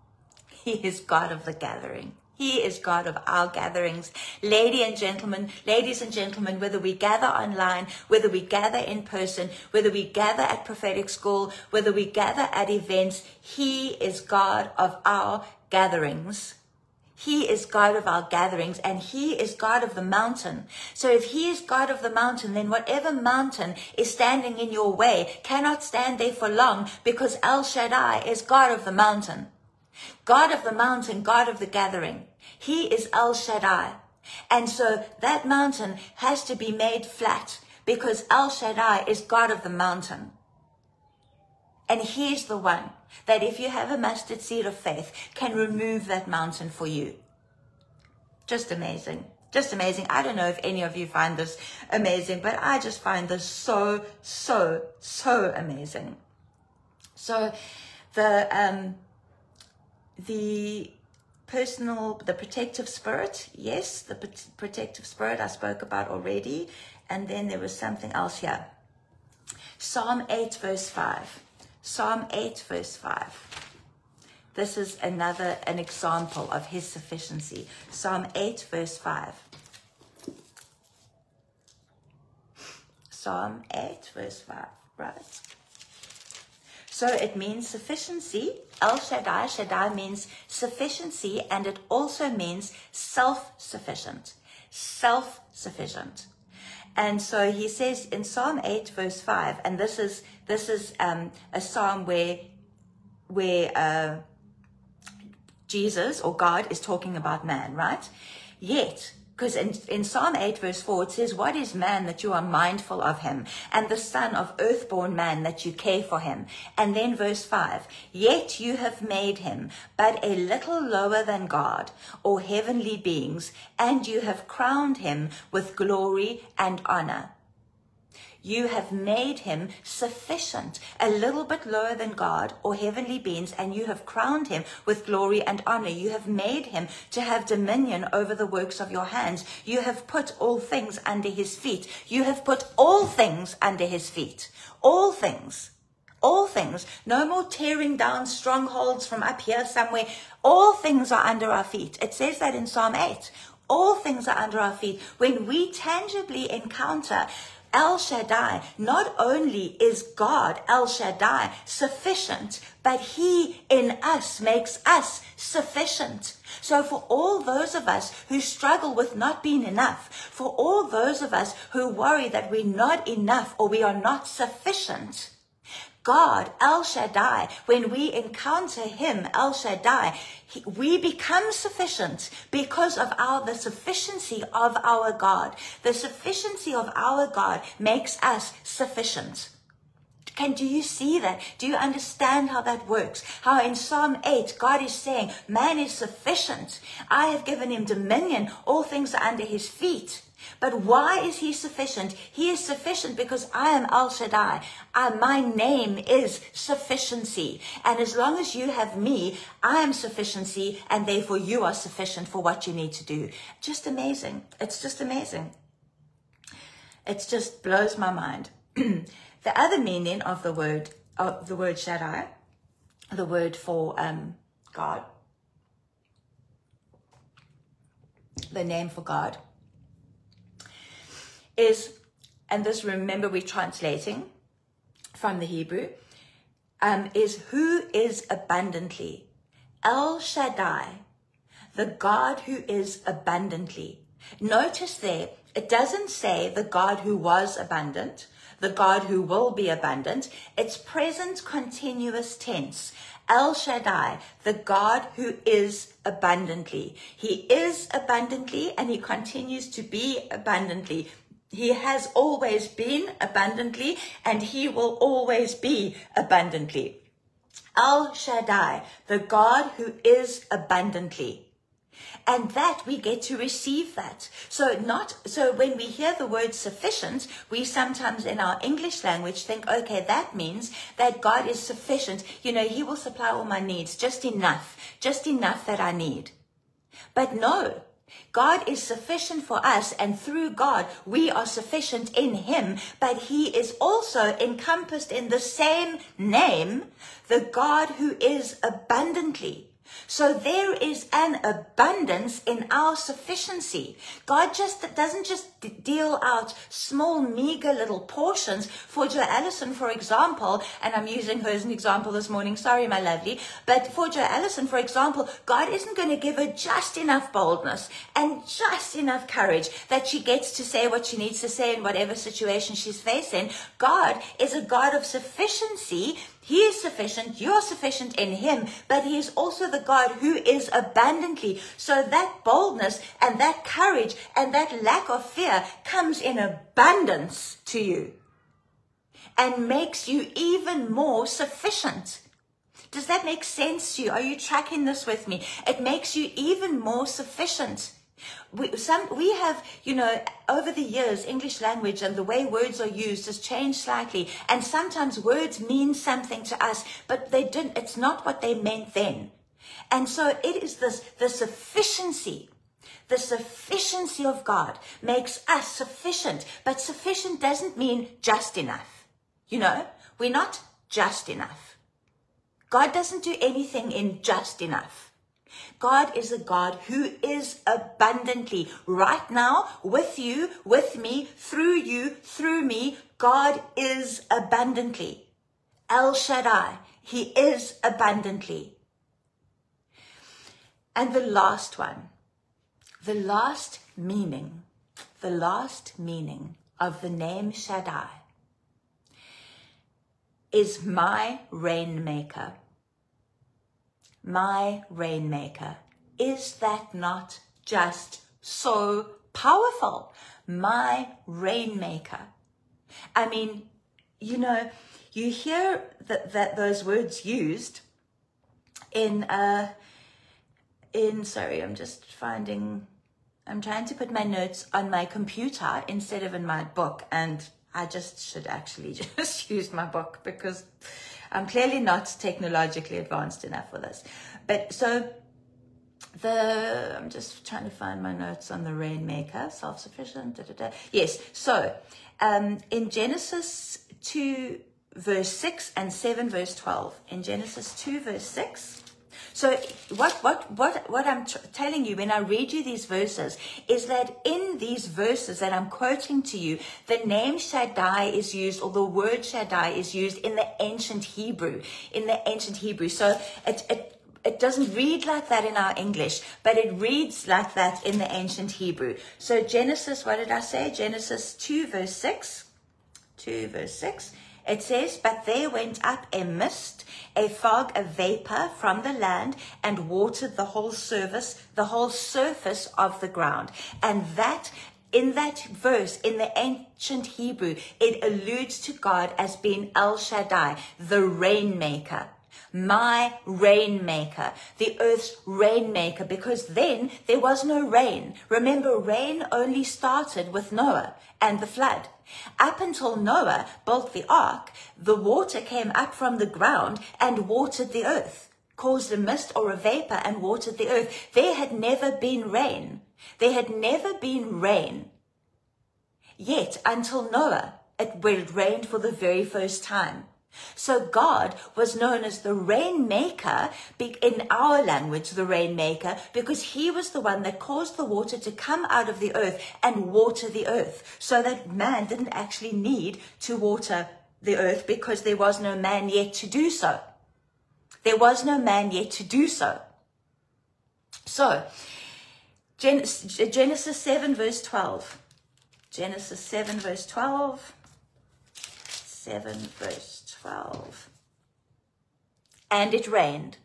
He is God of the gathering. He is God of our gatherings. Lady and gentlemen, ladies and gentlemen, whether we gather online, whether we gather in person, whether we gather at prophetic school, whether we gather at events, He is God of our gatherings. He is God of our gatherings and He is God of the mountain. So if He is God of the mountain, then whatever mountain is standing in your way cannot stand there for long because El Shaddai is God of the mountain. God of the mountain, God of the gathering. He is El Shaddai. And so that mountain has to be made flat because El Shaddai is God of the mountain. And He's the one that if you have a mustard seed of faith, can remove that mountain for you. Just amazing. Just amazing. I don't know if any of you find this amazing, but I just find this so, so, so amazing. So the, um, the personal, the protective spirit, yes, the protective spirit I spoke about already. And then there was something else here. Psalm 8, verse 5. Psalm 8, verse 5. This is another an example of his sufficiency. Psalm 8, verse 5. Psalm 8, verse 5, right? So it means sufficiency. El Shaddai, Shaddai means sufficiency, and it also means self sufficient. Self sufficient. And so he says in Psalm 8, verse 5, and this is this is um, a psalm where where uh, Jesus or God is talking about man, right? Yet because in, in Psalm 8, verse 4, it says, What is man that you are mindful of him, and the son of earthborn man that you care for him? And then verse 5, Yet you have made him but a little lower than God or heavenly beings, and you have crowned him with glory and honor. You have made him sufficient, a little bit lower than God or heavenly beings, and you have crowned him with glory and honor. You have made him to have dominion over the works of your hands. You have put all things under his feet. You have put all things under his feet. All things. All things. No more tearing down strongholds from up here somewhere. All things are under our feet. It says that in Psalm 8. All things are under our feet. When we tangibly encounter El Shaddai, not only is God, El Shaddai, sufficient, but He in us makes us sufficient. So for all those of us who struggle with not being enough, for all those of us who worry that we're not enough or we are not sufficient, God, El Shaddai, when we encounter Him, El Shaddai, he, we become sufficient because of our, the sufficiency of our God. The sufficiency of our God makes us sufficient. Can, do you see that? Do you understand how that works? How in Psalm 8, God is saying, man is sufficient. I have given him dominion. All things are under his feet. But why is he sufficient? He is sufficient because I am El Shaddai. I, my name is sufficiency. And as long as you have me, I am sufficiency, and therefore you are sufficient for what you need to do. Just amazing. It's just amazing. It just blows my mind. *clears throat* the other meaning of the word of the word Shaddai, the word for um, God, the name for God is and this remember we're translating from the Hebrew, um, is who is abundantly. El Shaddai, the God who is abundantly. Notice there, it doesn't say the God who was abundant, the God who will be abundant. It's present continuous tense. El Shaddai, the God who is abundantly. He is abundantly and he continues to be abundantly. He has always been abundantly and he will always be abundantly. El Shaddai, the God who is abundantly. And that we get to receive that. So not, so when we hear the word sufficient, we sometimes in our English language think, okay, that means that God is sufficient. You know, he will supply all my needs, just enough, just enough that I need. But no, God is sufficient for us, and through God, we are sufficient in Him, but He is also encompassed in the same name, the God who is abundantly. So there is an abundance in our sufficiency. God just doesn't just deal out small, meager little portions. For Jo Allison, for example, and I'm using her as an example this morning, sorry, my lovely, but for Jo Allison, for example, God isn't going to give her just enough boldness and just enough courage that she gets to say what she needs to say in whatever situation she's facing. God is a God of sufficiency he is sufficient, you are sufficient in Him, but He is also the God who is abundantly. So that boldness and that courage and that lack of fear comes in abundance to you and makes you even more sufficient. Does that make sense to you? Are you tracking this with me? It makes you even more sufficient. We, some, we have, you know, over the years, English language and the way words are used has changed slightly. And sometimes words mean something to us, but they didn't, it's not what they meant then. And so it is this, the sufficiency, the sufficiency of God makes us sufficient, but sufficient doesn't mean just enough. You know, we're not just enough. God doesn't do anything in just enough. God is a God who is abundantly right now with you, with me, through you, through me. God is abundantly. El Shaddai, He is abundantly. And the last one, the last meaning, the last meaning of the name Shaddai is my rainmaker my rainmaker. Is that not just so powerful? My rainmaker. I mean, you know, you hear that, that those words used in, uh, in, sorry, I'm just finding, I'm trying to put my notes on my computer instead of in my book. And I just should actually *laughs* just use my book because I'm clearly not technologically advanced enough for this. But so the, I'm just trying to find my notes on the rainmaker, self-sufficient, da, da, da. Yes. So, um, in Genesis 2 verse 6 and 7 verse 12, in Genesis 2 verse 6, so what, what, what, what I'm telling you when I read you these verses is that in these verses that I'm quoting to you, the name Shaddai is used or the word Shaddai is used in the ancient Hebrew, in the ancient Hebrew. So it, it, it doesn't read like that in our English, but it reads like that in the ancient Hebrew. So Genesis, what did I say? Genesis 2 verse 6. 2 verse 6. It says, But there went up a mist, a fog, a vapor from the land, and watered the whole surface, the whole surface of the ground. And that in that verse, in the ancient Hebrew, it alludes to God as being El Shaddai, the rainmaker my rainmaker, the earth's rainmaker, because then there was no rain. Remember, rain only started with Noah and the flood. Up until Noah built the ark, the water came up from the ground and watered the earth, caused a mist or a vapor and watered the earth. There had never been rain. There had never been rain. Yet until Noah, it rained for the very first time. So God was known as the rainmaker in our language, the rainmaker, because he was the one that caused the water to come out of the earth and water the earth so that man didn't actually need to water the earth because there was no man yet to do so. There was no man yet to do so. So, Genesis 7 verse 12. Genesis 7 verse 12. 7 verse 12. And it rained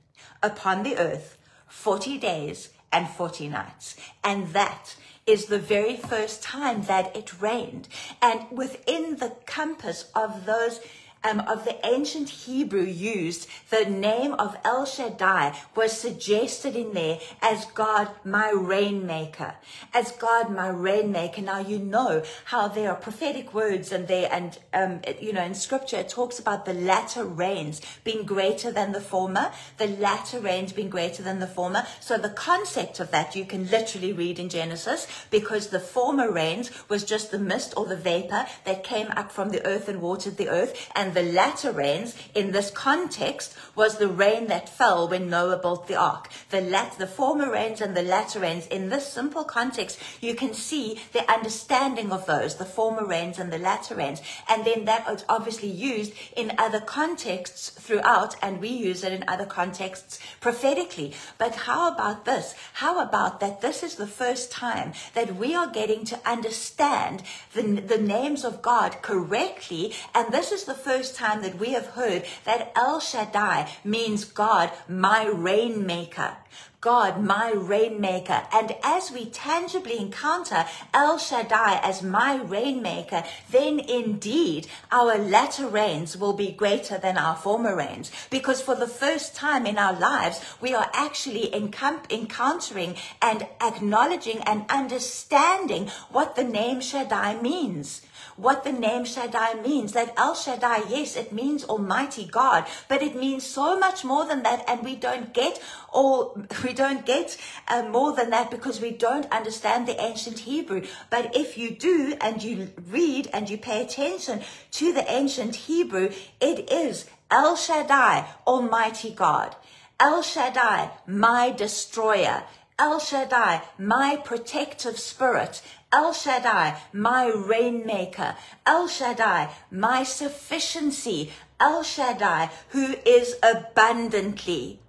upon the earth 40 days and 40 nights. And that is the very first time that it rained. And within the compass of those um, of the ancient Hebrew used, the name of El Shaddai was suggested in there as God, my rainmaker, as God, my rainmaker. Now you know how there are prophetic words and there, and um, you know, in Scripture it talks about the latter rains being greater than the former, the latter rains being greater than the former. So the concept of that you can literally read in Genesis because the former rains was just the mist or the vapor that came up from the earth and watered the earth, and the latter rains in this context was the rain that fell when Noah built the ark. The, lat- the former rains and the latter rains in this simple context, you can see the understanding of those, the former rains and the latter rains. And then that is obviously used in other contexts throughout, and we use it in other contexts prophetically. But how about this? How about that this is the first time that we are getting to understand the, the names of God correctly, and this is the first first time that we have heard that El Shaddai means God, my rainmaker. God, my rainmaker. And as we tangibly encounter El Shaddai as my rainmaker, then indeed our latter rains will be greater than our former rains. Because for the first time in our lives, we are actually encountering and acknowledging and understanding what the name Shaddai means what the name Shaddai means. That El Shaddai, yes, it means Almighty God, but it means so much more than that, and we don't get all, *laughs* we don't get uh, more than that because we don't understand the ancient Hebrew. But if you do and you read and you pay attention to the ancient Hebrew, it is El Shaddai, Almighty God. El Shaddai, my destroyer. El Shaddai, my protective spirit. El Shaddai, my rainmaker. El Shaddai, my sufficiency. El Shaddai, who is abundantly.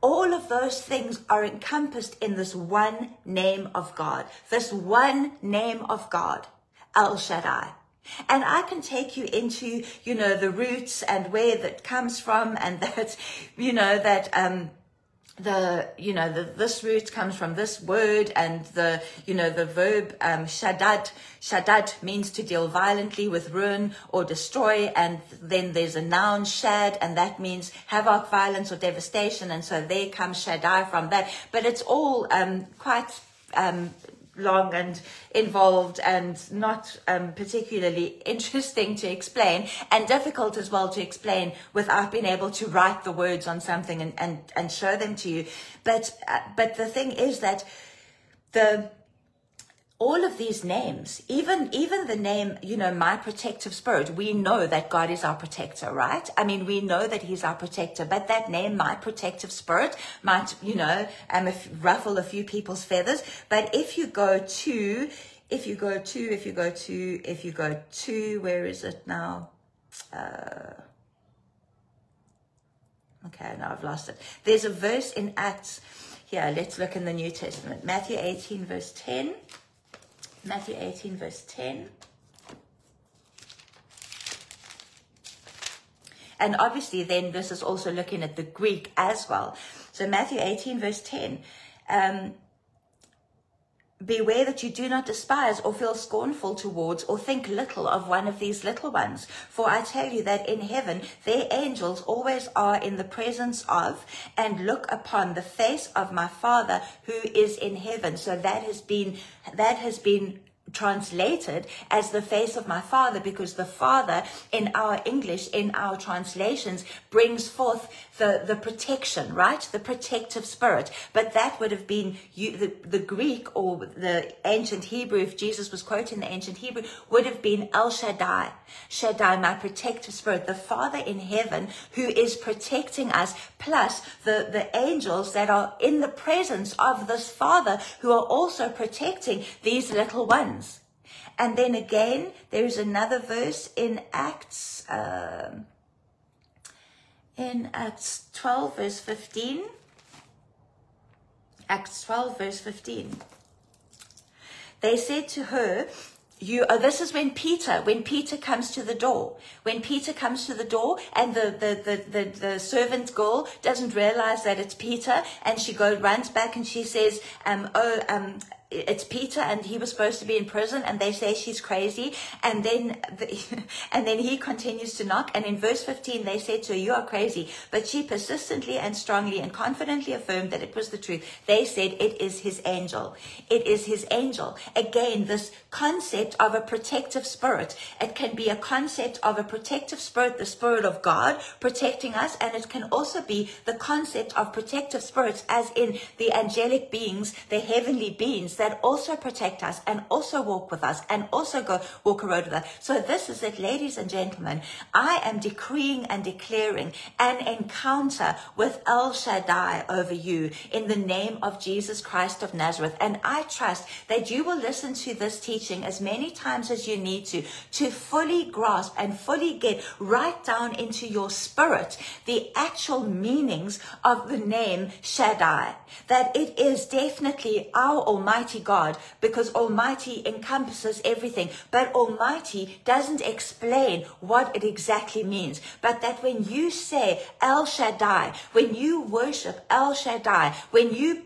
All of those things are encompassed in this one name of God. This one name of God, El Shaddai. And I can take you into, you know, the roots and where that comes from and *laughs* that, you know, that, um, the you know the, this root comes from this word and the you know the verb um, shaddad shaddad means to deal violently with ruin or destroy and then there's a noun shad and that means havoc violence or devastation and so there comes shaddai from that. But it's all um, quite um, long and involved and not um, particularly interesting to explain and difficult as well to explain without being able to write the words on something and, and, and show them to you. But, uh, but the thing is that the, all of these names, even even the name, you know, my protective spirit, we know that God is our protector, right? I mean, we know that He's our protector, but that name, my protective spirit, might, you know, um, ruffle a few people's feathers. But if you go to, if you go to, if you go to, if you go to, where is it now? Uh, okay, now I've lost it. There's a verse in Acts. Here, let's look in the New Testament. Matthew 18, verse 10. Matthew 18, verse 10. And obviously, then this is also looking at the Greek as well. So, Matthew 18, verse 10. Um, Beware that you do not despise or feel scornful towards or think little of one of these little ones. For I tell you that in heaven their angels always are in the presence of and look upon the face of my Father who is in heaven. So that has been, that has been translated as the face of my father because the father in our english in our translations brings forth the the protection right? The protective spirit. But that would have been you the, the greek or the ancient hebrew if jesus was quoting the ancient hebrew would have been el shaddai. Shaddai my protective spirit the father in heaven who is protecting us plus the the angels that are in the presence of this father who are also protecting these little ones and then again, there is another verse in Acts, um, in Acts 12, verse 15. Acts 12, verse 15. They said to her, you oh, this is when Peter, when Peter comes to the door, when Peter comes to the door and the, the, the, the, the servant girl doesn't realize that it's Peter and she goes, runs back and she says, um, oh, um, it's Peter and he was supposed to be in prison and they say she's crazy. And then the, *laughs* and then he continues to knock and in verse 15 they said to her you are crazy. But she persistently and strongly and confidently affirmed that it was the truth. They said it is his angel. It is his angel. Again this concept of a protective spirit. It can be a concept of a protective spirit the spirit of God protecting us and it can also be the concept of protective spirits as in the angelic beings the heavenly beings that also protect us and also walk with us and also go walk a road with us. So this is it, ladies and gentlemen. I am decreeing and declaring an encounter with El Shaddai over you in the name of Jesus Christ of Nazareth. And I trust that you will listen to this teaching as many times as you need to, to fully grasp and fully get right down into your spirit the actual meanings of the name Shaddai. That it is definitely our Almighty Almighty God because Almighty encompasses everything. But Almighty doesn't explain what it exactly means. But that when you say El Shaddai, when you worship El Shaddai, when you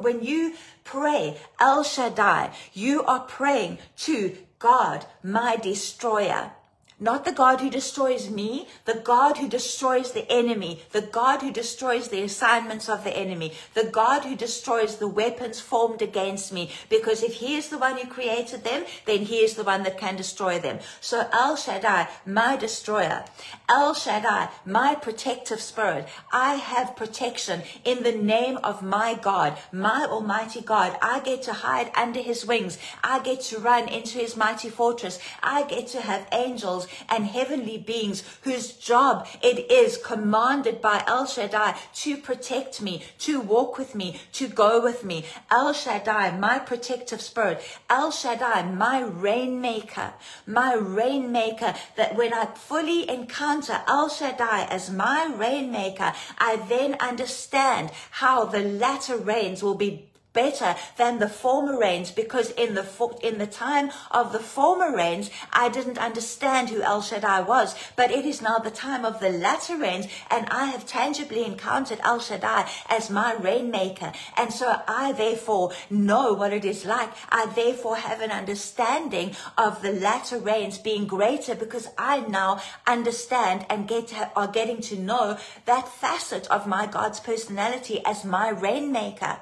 when you pray El Shaddai, you are praying to God, my destroyer. Not the God who destroys me, the God who destroys the enemy, the God who destroys the assignments of the enemy, the God who destroys the weapons formed against me. Because if He is the one who created them, then He is the one that can destroy them. So El Shaddai, my destroyer, El Shaddai, my protective spirit, I have protection in the name of my God, my Almighty God. I get to hide under His wings. I get to run into His mighty fortress. I get to have angels and heavenly beings whose job it is commanded by El Shaddai to protect me, to walk with me, to go with me. El Shaddai, my protective spirit. El Shaddai, my rainmaker, my rainmaker, that when I fully encounter El Shaddai as my rainmaker, I then understand how the latter rains will be better than the former rains because in the in the time of the former rains I didn't understand who El Shaddai was. But it is now the time of the latter rains and I have tangibly encountered El Shaddai as my rainmaker. And so I therefore know what it is like. I therefore have an understanding of the latter rains being greater because I now understand and get to, are getting to know that facet of my God's personality as my rainmaker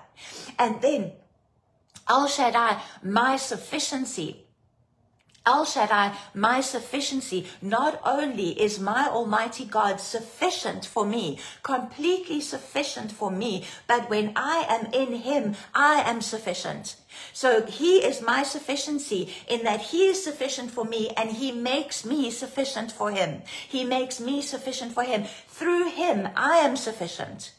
and then El Shaddai, my sufficiency. El Shaddai, my sufficiency, not only is my Almighty God sufficient for me, completely sufficient for me, but when I am in Him, I am sufficient. So He is my sufficiency in that He is sufficient for me and He makes me sufficient for Him. He makes me sufficient for Him. Through Him, I am sufficient.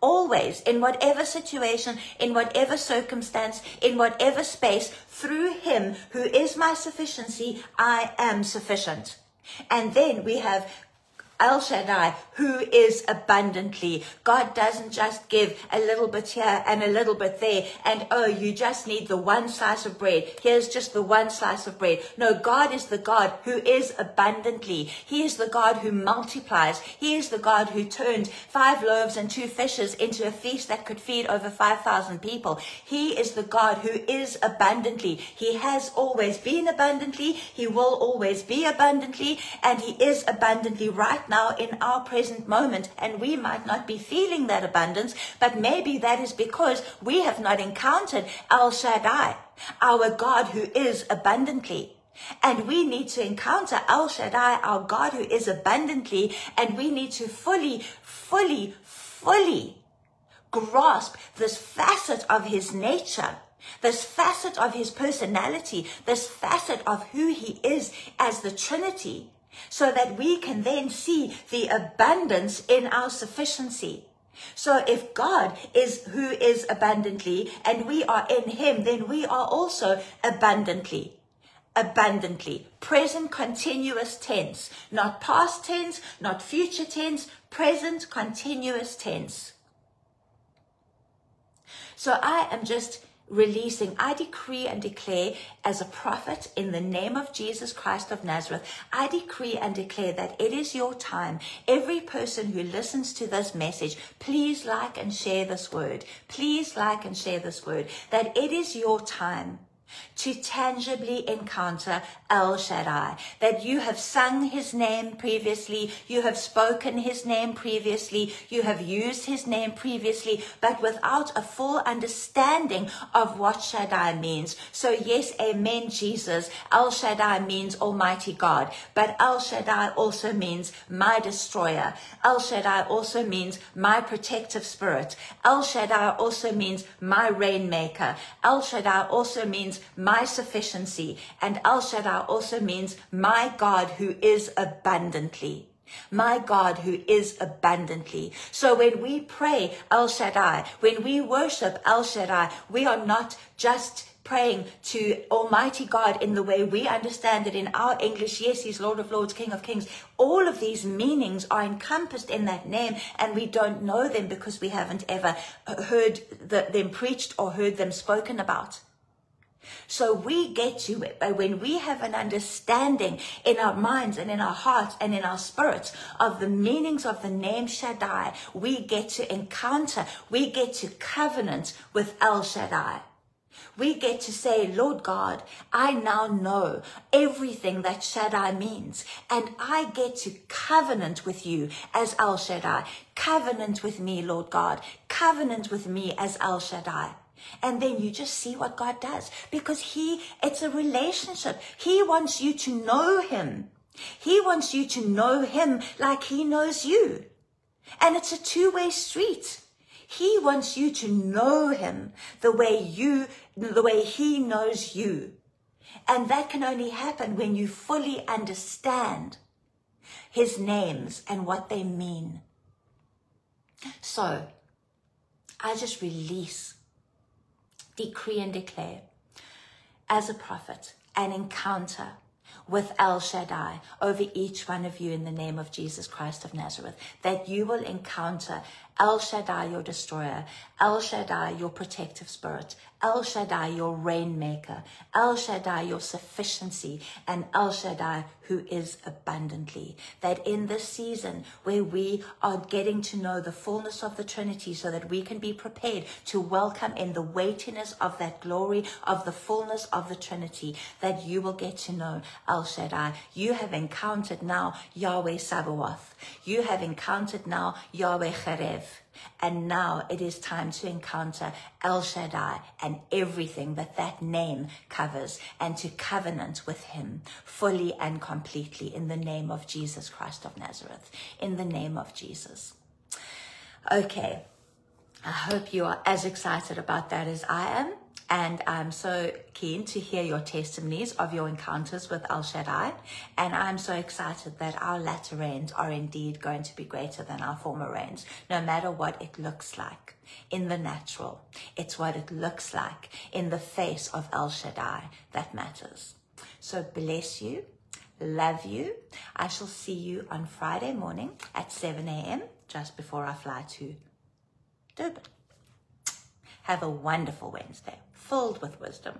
Always, in whatever situation, in whatever circumstance, in whatever space, through Him who is my sufficiency, I am sufficient. And then we have El Shaddai, who is abundantly. God doesn't just give a little bit here and a little bit there, and oh, you just need the one slice of bread. Here's just the one slice of bread. No, God is the God who is abundantly. He is the God who multiplies. He is the God who turned five loaves and two fishes into a feast that could feed over 5,000 people. He is the God who is abundantly. He has always been abundantly. He will always be abundantly, and He is abundantly right now in our present moment. And we might not be feeling that abundance, but maybe that is because we have not encountered El Shaddai. our God who is abundantly. And we need to encounter El Shaddai, our God who is abundantly, and we need to fully, fully, fully grasp this facet of his nature, this facet of his personality, this facet of who he is as the Trinity, so that we can then see the abundance in our sufficiency. So if God is who is abundantly and we are in him, then we are also abundantly. Abundantly. Present continuous tense. Not past tense, not future tense, present continuous tense. So I am just releasing, I decree and declare as a prophet in the name of Jesus Christ of Nazareth, I decree and declare that it is your time. Every person who listens to this message, please like and share this word. Please like and share this word that it is your time to tangibly encounter El Shaddai, that you have sung his name previously, you have spoken his name previously, you have used his name previously, but without a full understanding of what Shaddai means. So yes, amen, Jesus. El Shaddai means Almighty God, but El Shaddai also means my destroyer. El Shaddai also means my protective spirit. El Shaddai also means my rainmaker. El Shaddai also means my sufficiency. And El Shaddai also means my God who is abundantly. My God who is abundantly. So when we pray El Shaddai, when we worship El Shaddai, we are not just praying to Almighty God in the way we understand it in our English. Yes, He's Lord of Lords, King of Kings. All of these meanings are encompassed in that name, and we don't know them because we haven't ever heard the, them preached or heard them spoken about. So we get to it but when we have an understanding in our minds and in our hearts and in our spirits of the meanings of the name Shaddai, we get to encounter, we get to covenant with El Shaddai. We get to say, Lord God, I now know everything that Shaddai means, and I get to covenant with you as El Shaddai. Covenant with me, Lord God. Covenant with me as El Shaddai. And then you just see what God does because He, it's a relationship. He wants you to know Him. He wants you to know Him like He knows you. And it's a two way street. He wants you to know Him the way you, the way He knows you. And that can only happen when you fully understand His names and what they mean. So, I just release decree and declare as a prophet an encounter with El Shaddai over each one of you in the name of Jesus Christ of Nazareth, that you will encounter El Shaddai, your destroyer, El Shaddai, your protective spirit, El Shaddai, your rainmaker, El Shaddai, your sufficiency, and El Shaddai, who is abundantly. That in this season where we are getting to know the fullness of the Trinity so that we can be prepared to welcome in the weightiness of that glory of the fullness of the Trinity, that you will get to know El Shaddai. You have encountered now Yahweh Sabaoth. You have encountered now Yahweh Chereb. And now it is time to encounter El Shaddai and everything that that name covers and to covenant with him fully and completely in the name of Jesus Christ of Nazareth. In the name of Jesus. Okay. I hope you are as excited about that as I am. And I'm so keen to hear your testimonies of your encounters with El Shaddai. And I'm so excited that our latter rains are indeed going to be greater than our former rains, no matter what it looks like in the natural. It's what it looks like in the face of El Shaddai that matters. So bless you. Love you. I shall see you on Friday morning at 7 a.m. just before I fly to Durban. Have a wonderful Wednesday filled with wisdom.